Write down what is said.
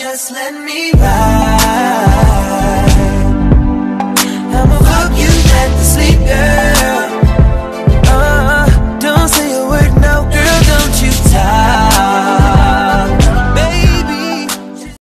Just let me ride.